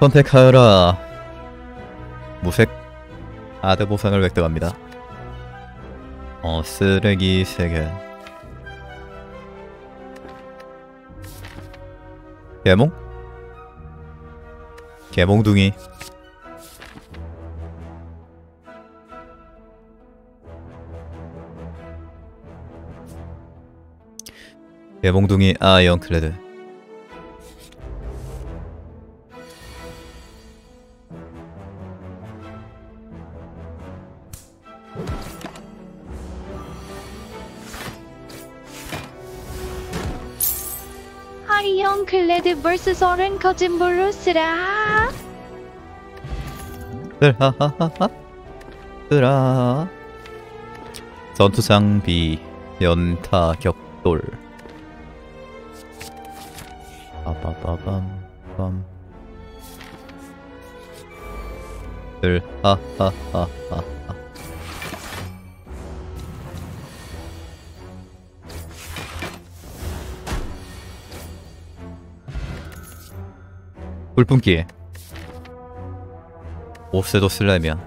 선택하여라. 무색 아드 보상을 획득합니다. 어 쓰레기 3개. 개몽? 개몽둥이. 개몽둥이 아이언 클레드. 어른 거진 블루스라 으하하하하 으라 전투 장비 연타 격돌. 빠바바밤 빰. 으하하하하 불뿜기 옵세도 슬라임이야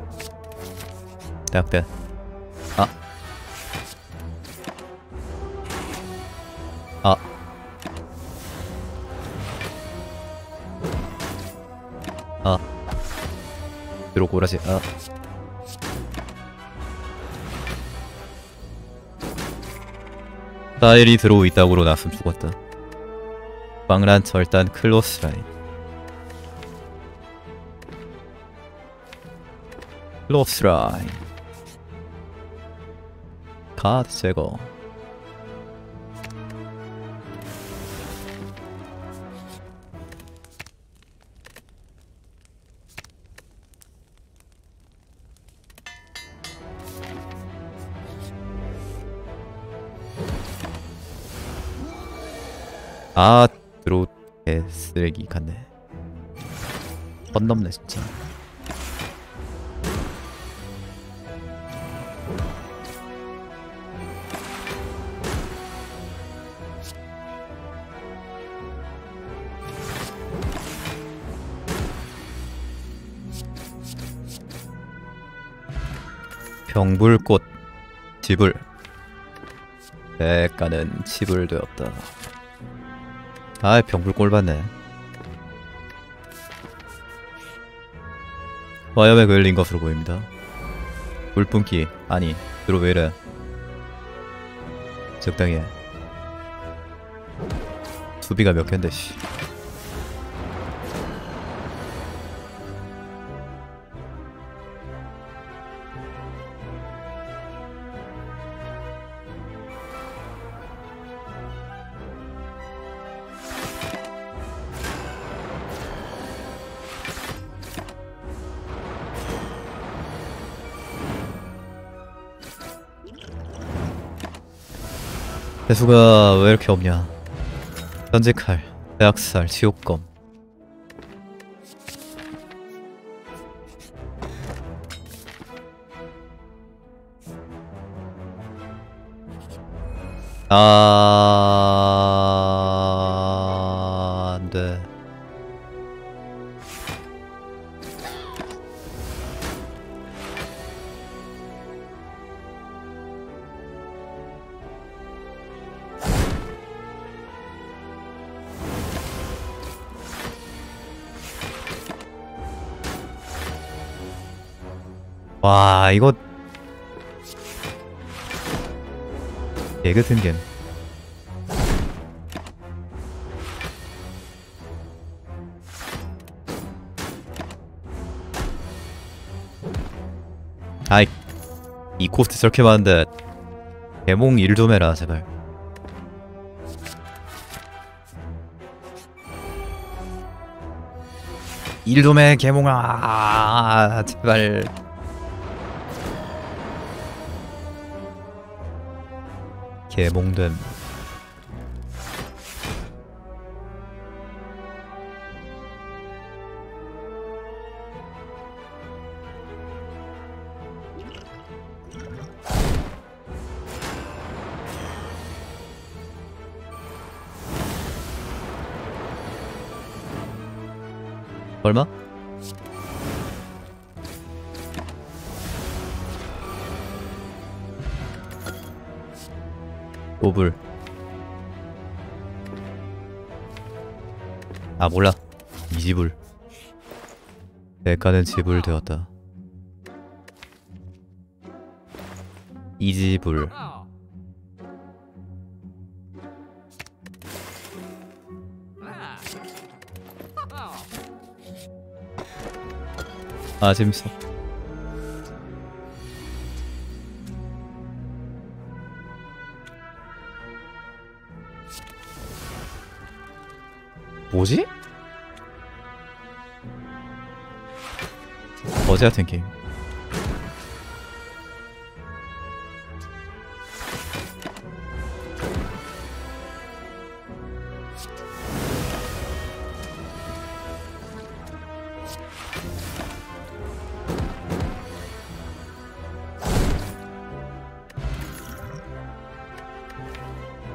대학대 아. 아. 아. 들어오고 오라지. 아. 사일이 들어오 있다고로 났으면 죽었다. 빵란 절단 클로스 라인. 로스 라인. 카드 제거. 아 드로우 개 쓰레기 같네 뻔 넘네 진짜 병불꽃 지불. 대가는 지불되었다. 아 병불 꼴받네. 화염에 걸린 것으로 보입니다. 불뿜기 아니 들어 왜 이래? 적당히 해. 수비가 몇 캔데 씨 대수가 왜 이렇게 없냐? 현직칼 대학살 지옥검. 아... 와 이거. 개같은 겐 아이 이 코스트 저렇게 많은데 개몽 일 좀 해라 제발. 일 좀 해 개몽아 제발 개몽됨 오불 아 몰라. 이지불 대가는 지불 되었다. 이지불 아 재밌어 뭐지? 어제 같은 게임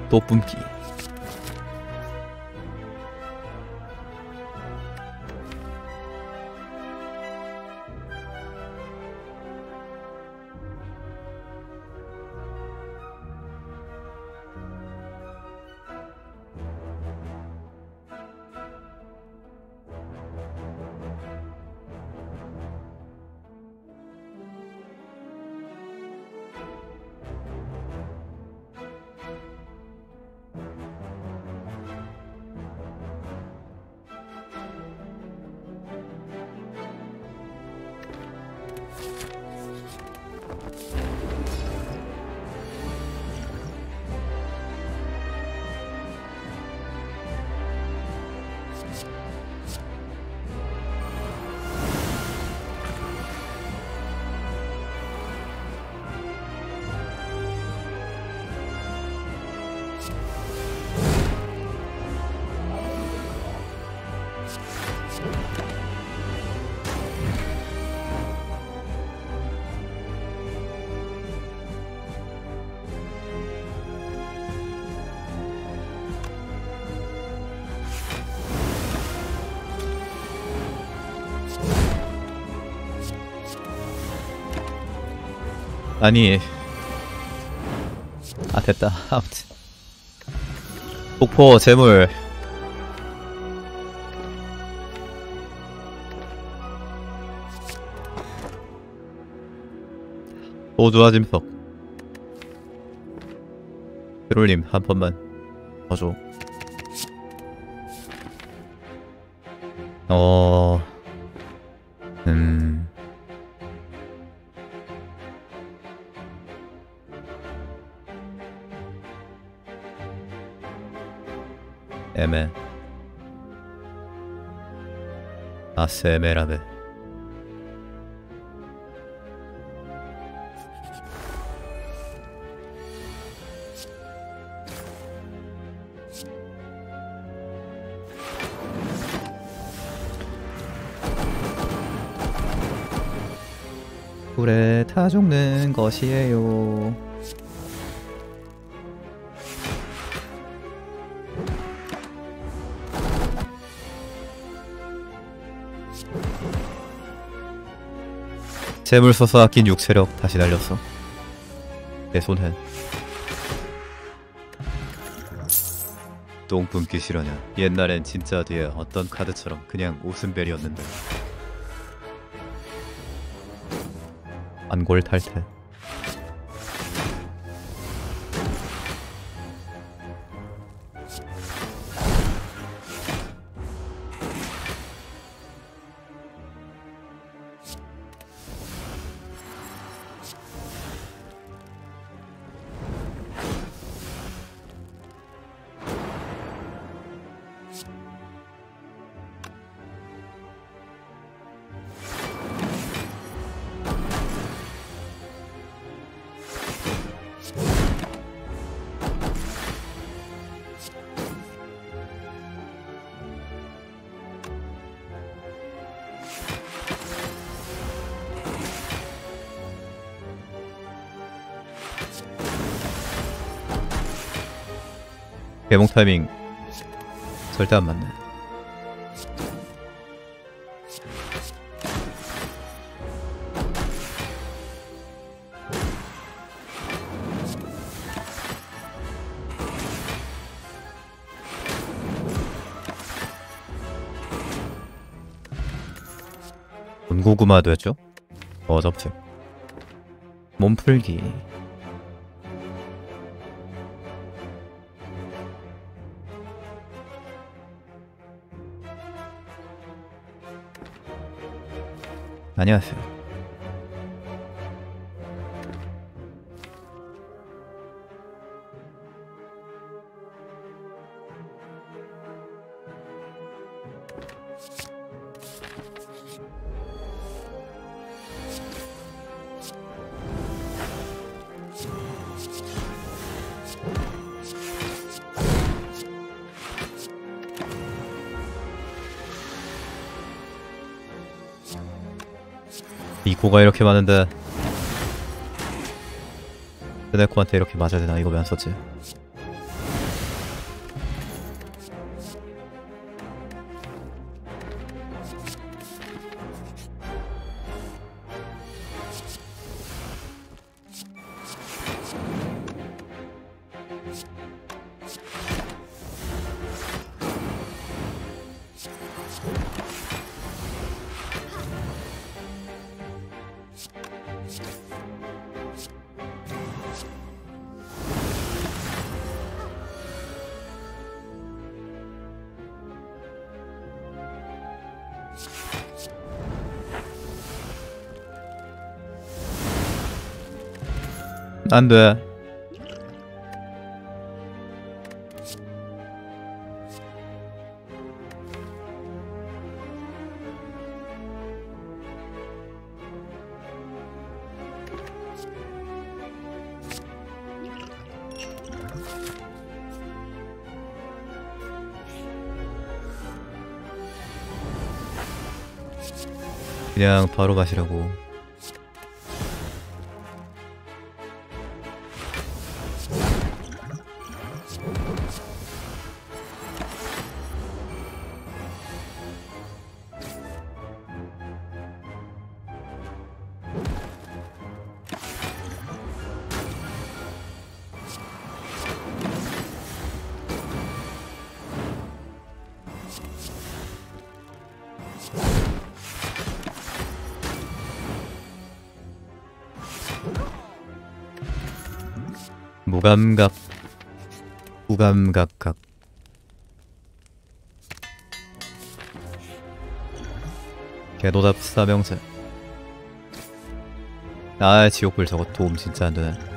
또 뿜기 아니. 아 됐다. 아무튼. 폭포 재물. 모두와 짐석. 트롤님 한 번만 봐줘. 어... 음... 아스 에메라베 불에 타 죽는 것이에요 잼을 써서 아낀 육체력 다시 날렸어 내 손해 똥 뿜기 싫어냐. 옛날엔 진짜 뒤에 어떤 카드처럼 그냥 웃음벨이었는데. 안골 탈퇴 개봉 타이밍. 절대 안 맞네. 군고구마도 했죠? 어접지 몸풀기 안녕하세요 이코가 이렇게 많은데 드네코한테 이렇게 맞아야 되나 이거 왜안 썼지? 안 돼. 그냥 바로 마시라고 무감각 무감각각. 개도답 사명제 아 지옥불 저거 도움 진짜 안되네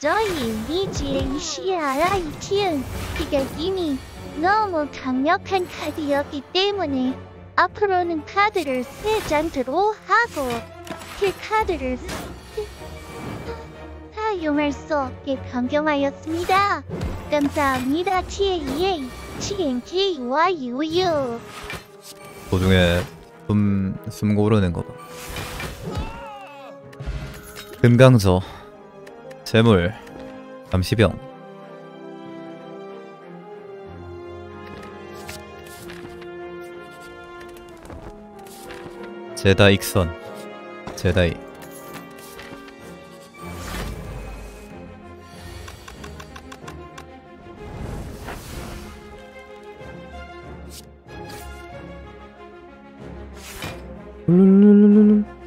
저희 미지의 CRIT은 그가 이미 너무 강력한 카드였기 때문에 앞으로는 카드를 세 장으로 하고 그 카드를 사- 사용할 수 없게 변경하였습니다. 감사합니다. TAEA, TNK와 유유. 도중에 숨, 숨 고르는 거 봐. 금강저 재물 잠시병. 제다 익선 제다이. 룰룰룰룰.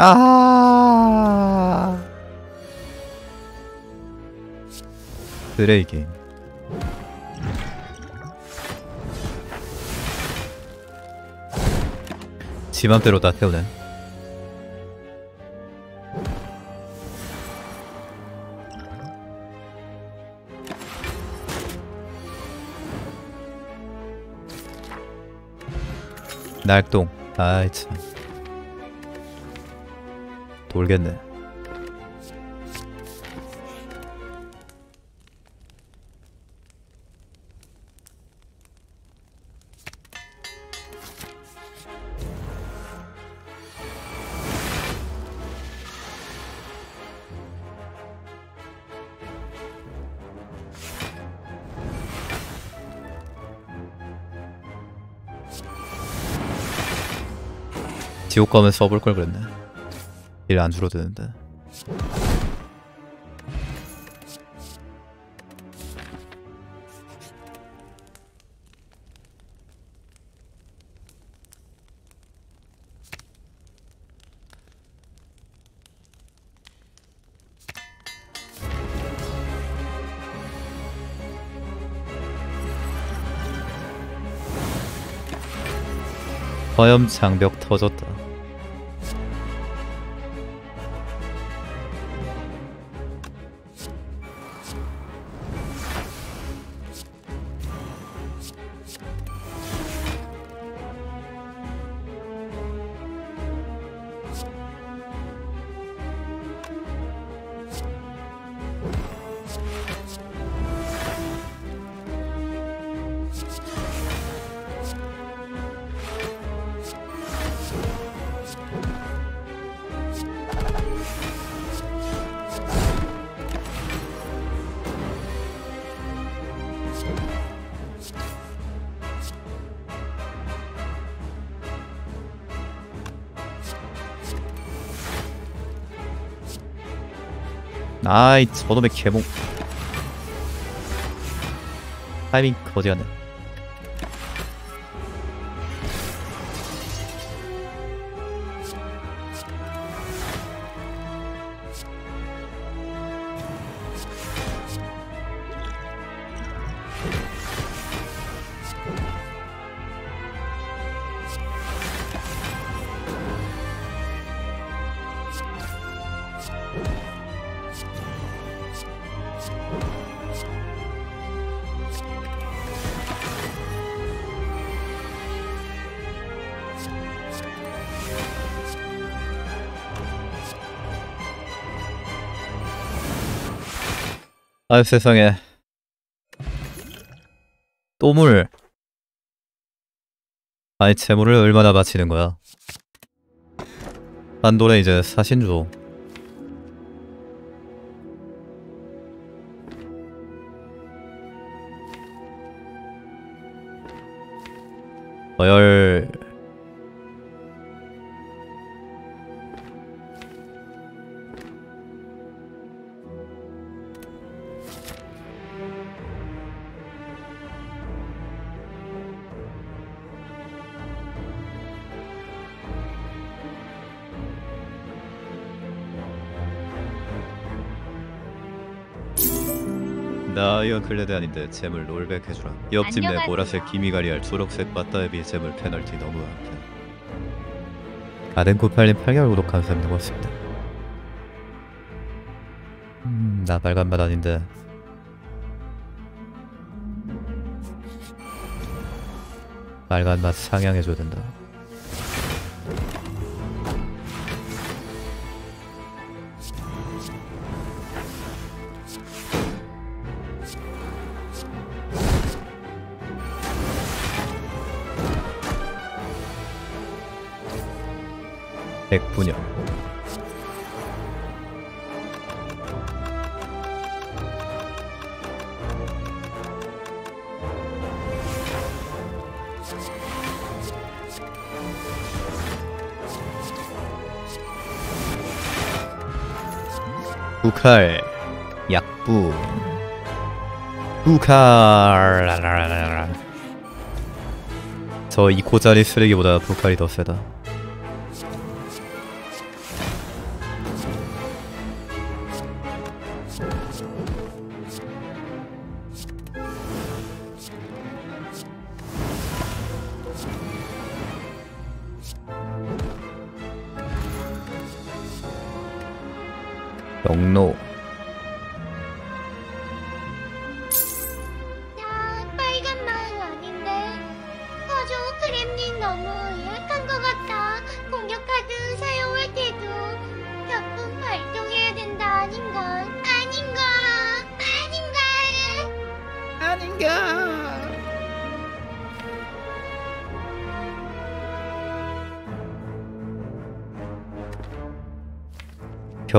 아. 쓰레기 게임. 지 맘대로 다 태우네. 날동. 아이 참. 돌겠네. 지옥 가면 써볼 걸 그랬네. 일 안 줄어드는데. 화염 장벽 터졌다. 아이 저놈의 개몽 타이밍 거지하네 아유 세상에. 또물 아니 재물을 얼마나 바치는 거야? 한돈에 이제 사신조 어열 나 이건 클레드 아닌데 잼을 롤백 해주라. 옆집 내. 보라색 기미가리알 초록색 맞다이비 잼을 페널티 너무한데 가든코팔님 8개월 구독 감사합니다. 고맙습니다. 음 나 빨간 맛 아닌데. 빨간 맛 상향해줘야 된다 백분열. 부칼 약분 부칼. 저 2코짜리 쓰레기보다 부칼이 더 세다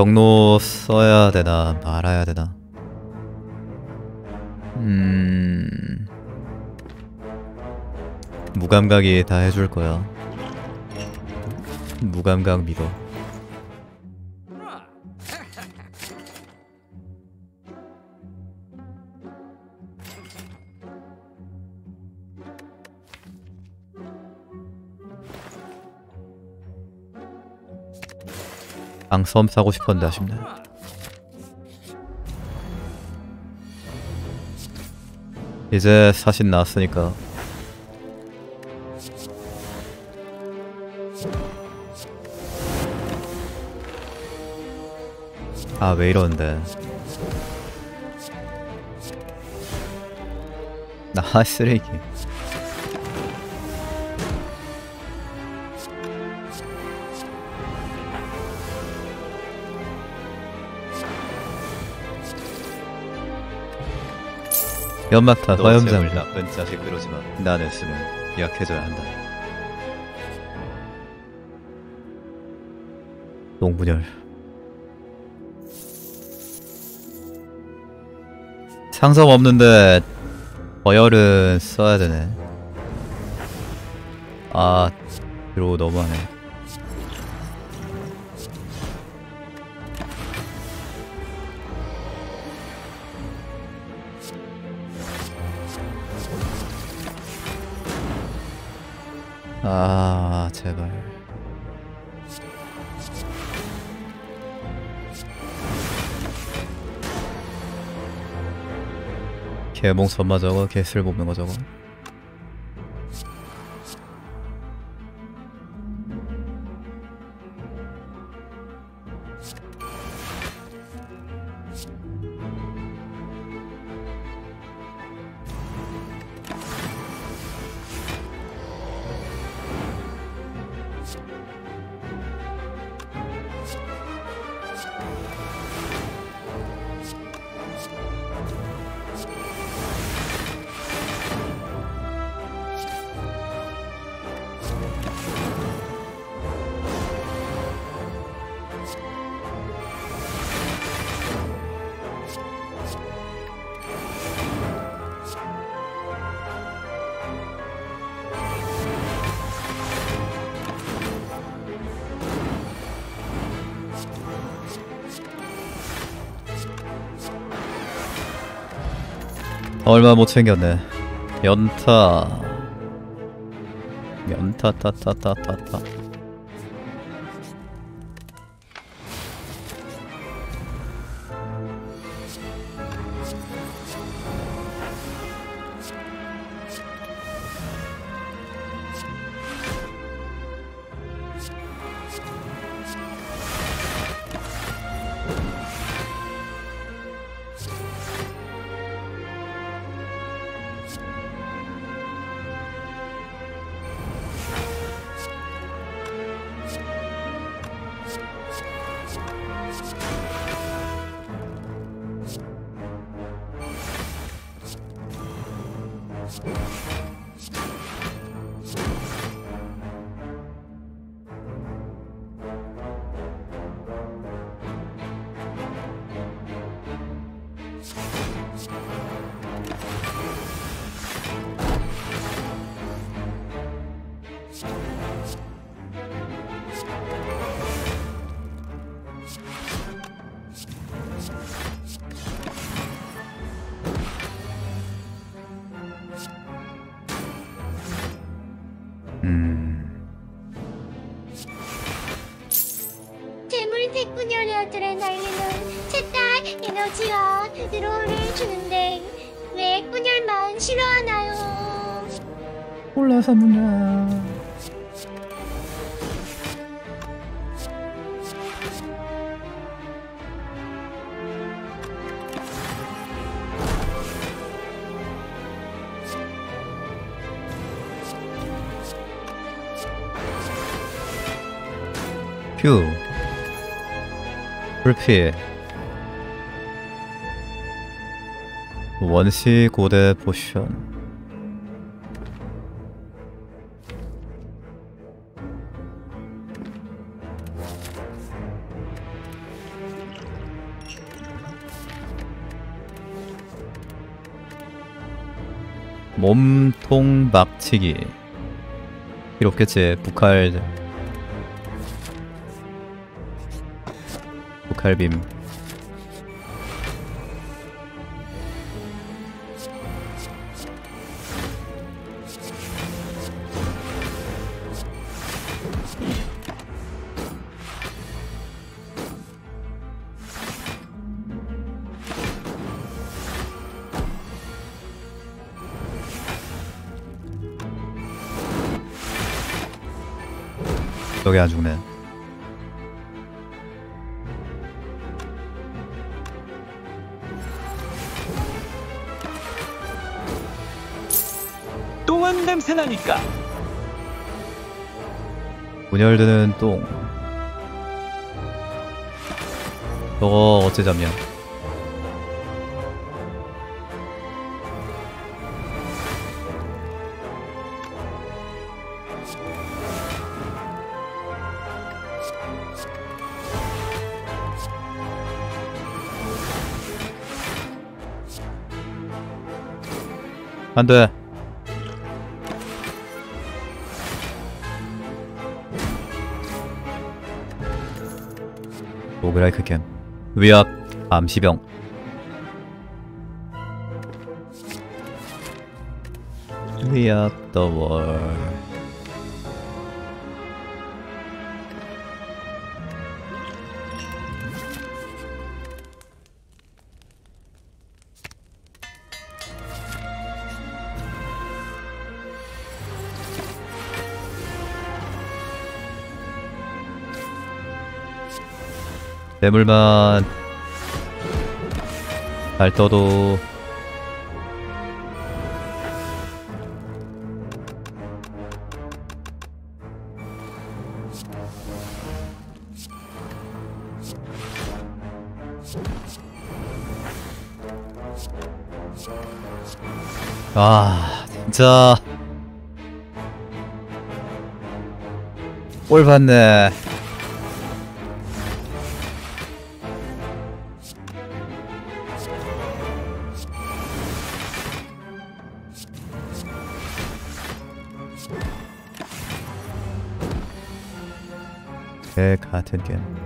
경로 써야 되나 말아야 되나? 음 무감각이 다 해줄 거야. 무감각 믿어. 방섬 사고 싶었는데 아쉽네. 이제 사신 나왔으니까. 아 왜 이러는데? 나 쓰레기 연막탄 너 화염장 제발 나쁜 자식 그러지 마. 나는 쓰면 약해져야 한다. 농분열 상점 없는데 어열은 써야 되네. 아, 뒤로 너무하네. 아, 제발. 개몽 선마 저거 개슬 뽑는 거 저거. 얼마 못 챙겼네. 연타. 연타 타타타타타. 이것들의 날리는 채딸 에너지와 위로를 주는데 왜 분열만 싫어하나요? 몰라서 문야 퓨 휴. 불피. 원시 고대 포션. 몸통 박치기. 필요 없겠지. 북할 북할빔. 여기 안 죽네. 냄새 나니까 분열드는 똥. 저거 어째 잡냐? 안 돼. 로그라이크 캠. 위압 암시병. 위압 더 월. 뇌물만 잘 떠도 아 진짜. 꼴 봤네 개같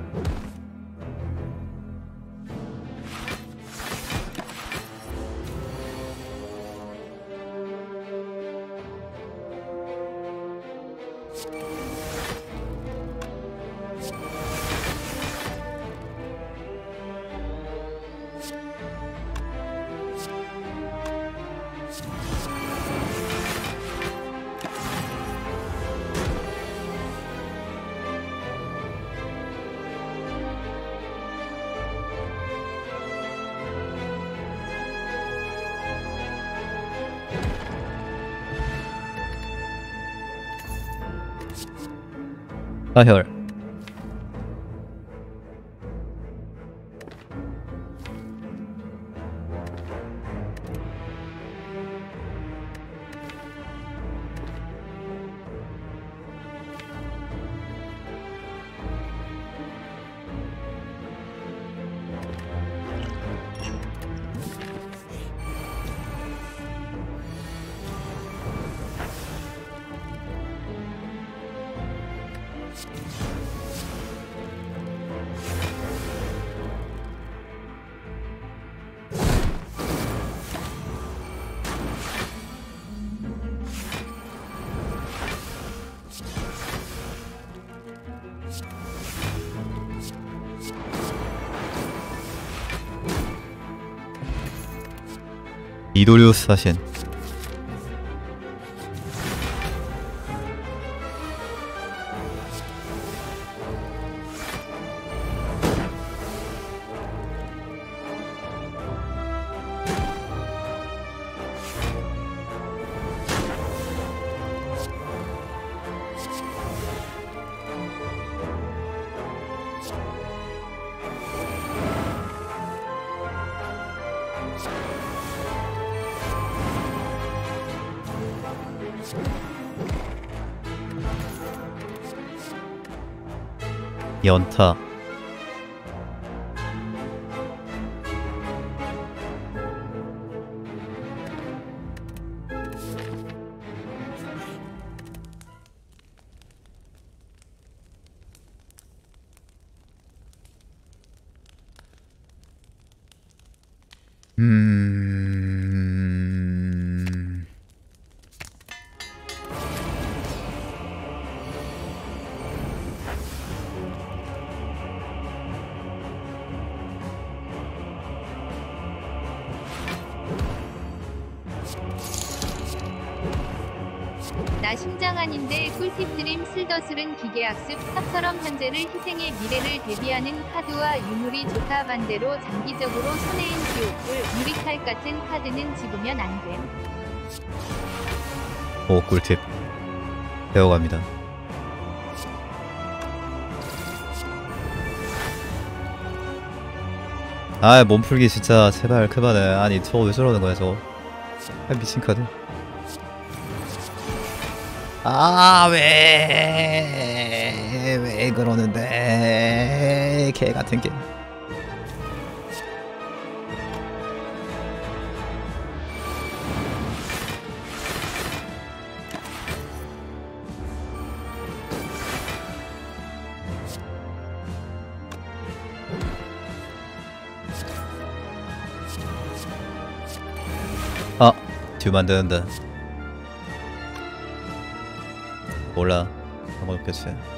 은게 임 사혈 이도리 연타 반대로 장기적으로 손해인 지옥불 유리칼 같은 카드는 집으면 안 됨 오 꿀팁. 배워갑니다. 아 몸풀기 진짜 제발 그만해. 아니 저거 왜 저러는 거야 저거? 아 미친 카드. 아왜왜 그러는데 개 같은 게 듀 만드는다. 몰라. 상관없겠지.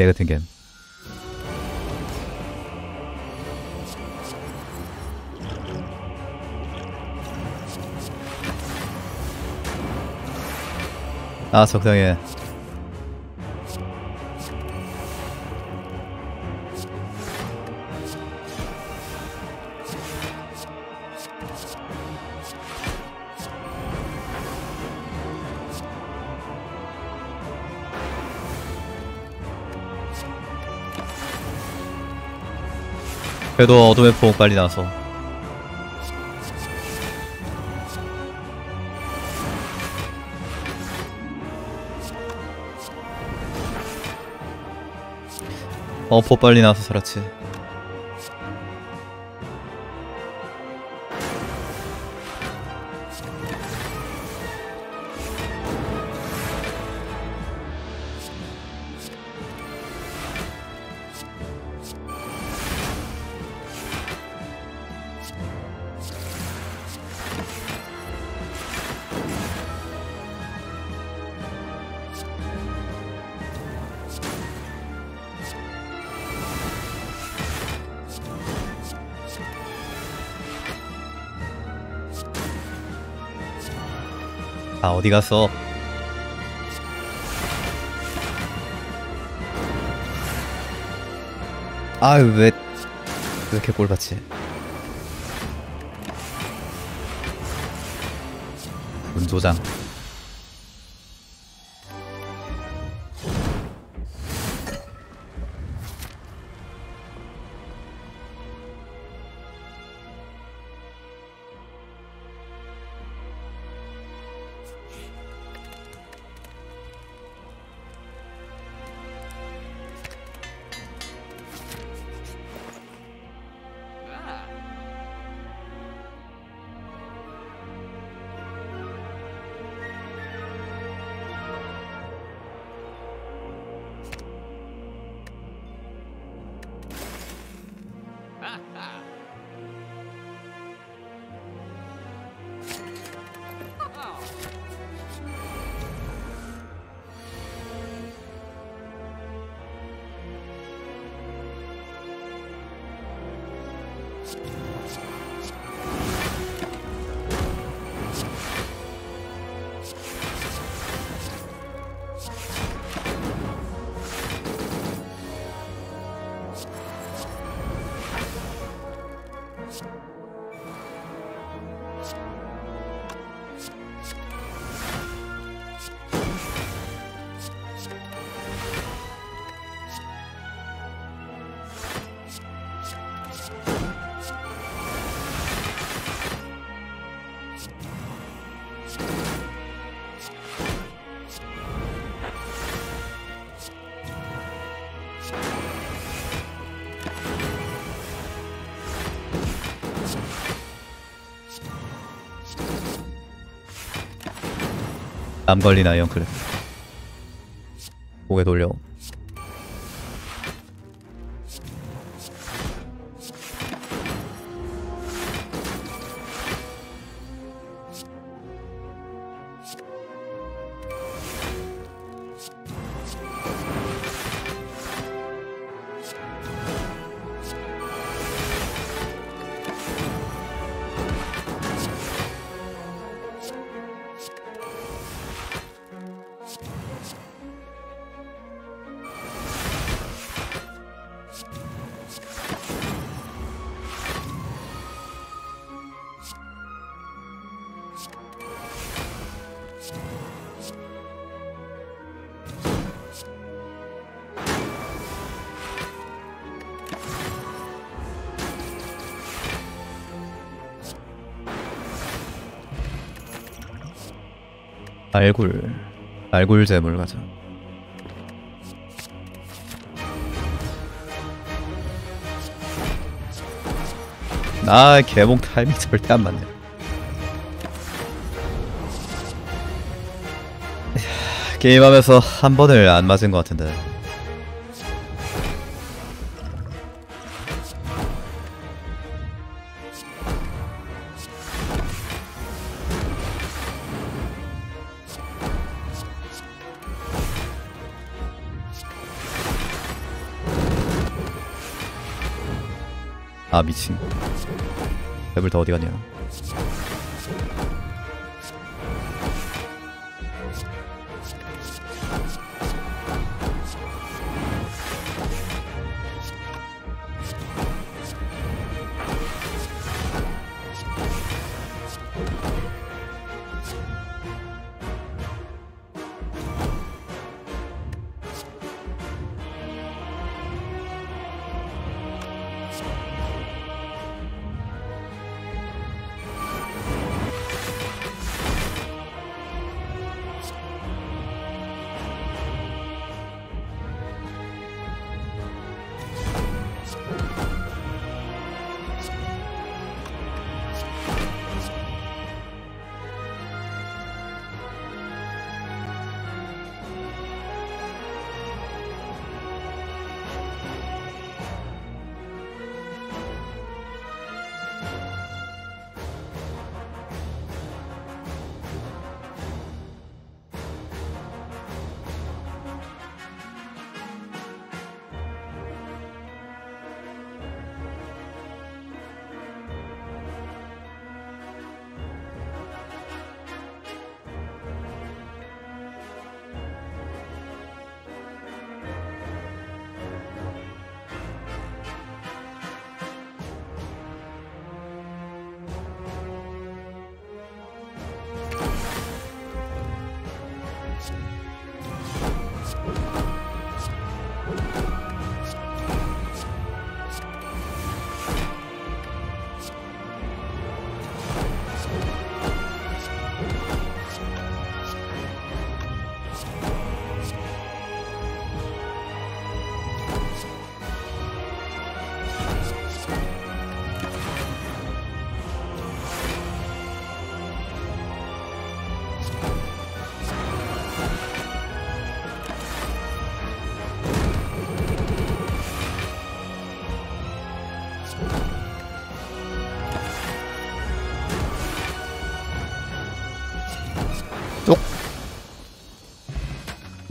개 같은 게. 아 적당해. 그래도 어둠의 포옹 빨리 나서. 어, 포 빨리 나와서 살았지. 어디 갔어? 아유, 왜, 왜 이렇게 꼴 받지? 운조장. 남 걸린 아이언클랩 고개 돌려 알굴 알굴 재물 가자. 나 개봉 타이밍 절대 안 맞네. 게임하면서 한 번을 안 맞은 것 같은데 아 미친. 랩을 더 어디 갔냐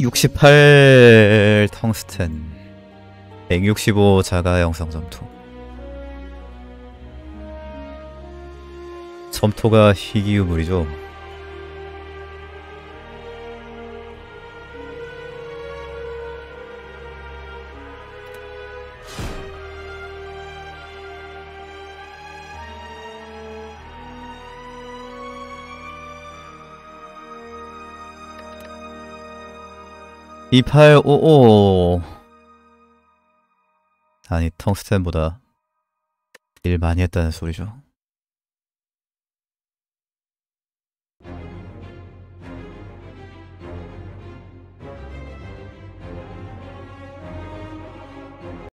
68 텅스텐 165 자가 영상 점토. 점토가 희귀 유물이죠 (2855) 아니 텅스텐보다 일 많이 했다는 소리죠